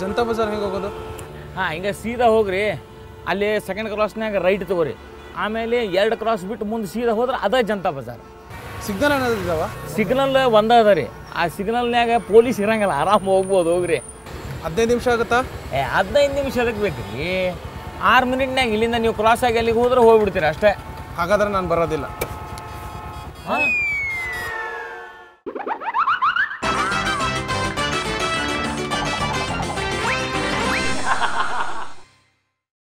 ಜನತಾ ಬಜಾರ್ ಹೆಂಗೆ ಹೋಗೋದು? ಹಾಂ ಹಿಂಗೆ ಸೀದಾ ಹೋಗ್ರಿ. ಅಲ್ಲಿ ಸೆಕೆಂಡ್ ಕ್ರಾಸ್ನಾಗ ರೈಟ್ ತಗೋರಿ. ಆಮೇಲೆ ಎರಡು ಕ್ರಾಸ್ ಬಿಟ್ಟು ಮುಂದೆ ಸೀದಾ ಹೋದ್ರೆ ಅದೇ ಜನತಾ ಬಜಾರ್. ಸಿಗ್ನಲ್ ಅನ್ನೋದು ಇದಾವ? ಸಿಗ್ನಲ್ ಒಂದ ಅದ ರೀ. ಆ ಸಿಗ್ನಲ್ನಾಗ ಪೊಲೀಸ್ ಇರಂಗಿಲ್ಲ ಆರಾಮ ಹೋಗ್ಬೋದು ಹೋಗ್ರಿ. ಹದಿನೈದು ನಿಮಿಷ ಆಗುತ್ತಾ? ಏ ಹದಿನೈದು ನಿಮಿಷ ಅದಕ್ಕೆ ಬೇಕು ರೀ ಆರು ಮಿನಿಟ್ನಾಗ ಇಲ್ಲಿಂದ ನೀವು ಕ್ರಾಸ್ ಆಗಿ ಅಲ್ಲಿಗೆ ಹೋದ್ರೆ ಹೋಗ್ಬಿಡ್ತೀರಿ ಅಷ್ಟೇ. ಹಾಗಾದ್ರೆ ನಾನು ಬರೋದಿಲ್ಲ. ಹಾಂ?